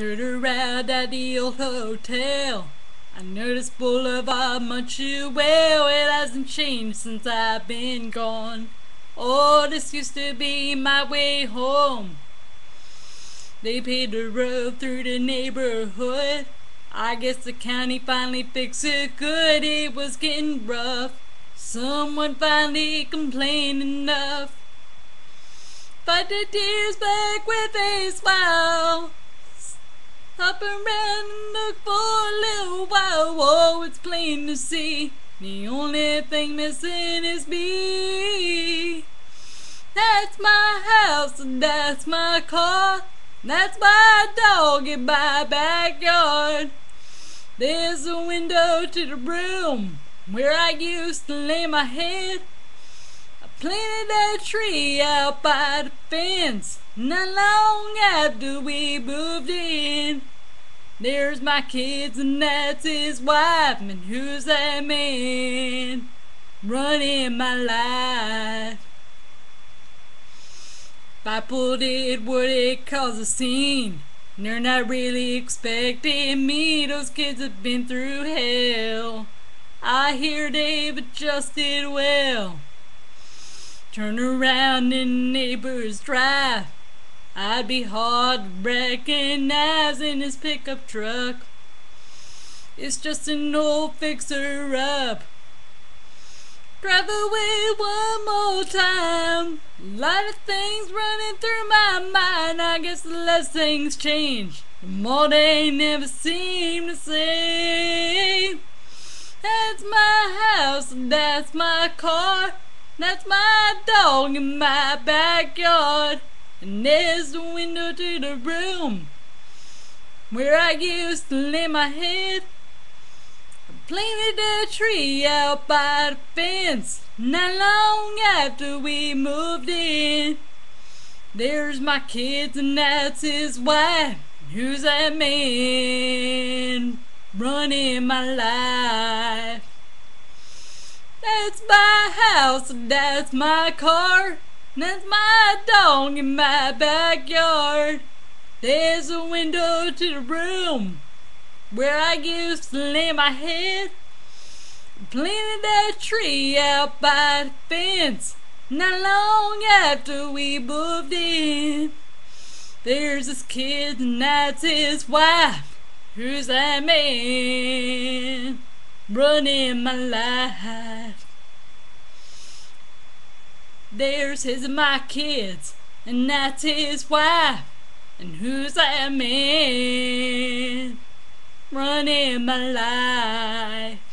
Turned around at the old hotel. I noticed Boulevard much too Well, It hasn't changed since I've been gone. Oh, this used to be my way home. They paved the road through the neighborhood. I guess the county finally fixed it good. It was getting rough. Someone finally complained enough. But the tears back with a smile. Hop around and look for a little while. Whoa, it's plain to see. The only thing missing is me. That's my house and that's my car. That's my dog in my backyard. There's a window to the room where I used to lay my head. I planted that tree out by the fence not long after we moved in. There's my kids and that's his wife and who's that man running my life? If I pulled it, would it cause a scene? And They're not really expecting me, those kids have been through hell. I hear they've adjusted well. Turn around in neighbor's drive. I'd be hard as in his pickup truck. It's just an old fixer up. Drive away one more time. A lot of things running through my mind. I guess the less things change, the more they never seem to same. That's my house, that's my car, that's my dog in my backyard. And there's the window to the room where I used to lay my head. I planted a tree out by the fence not long after we moved in. There's my kids and that's his wife. Who's that man running my life? That's my house, that's my car. That's my dog in my backyard. There's a window to the room where I used to lay my head. Planted that tree out by the fence not long after we moved in. There's this kid and that's his wife. Who's that man running my life? There's his and my kids, and that's his wife. And who's that man running my life?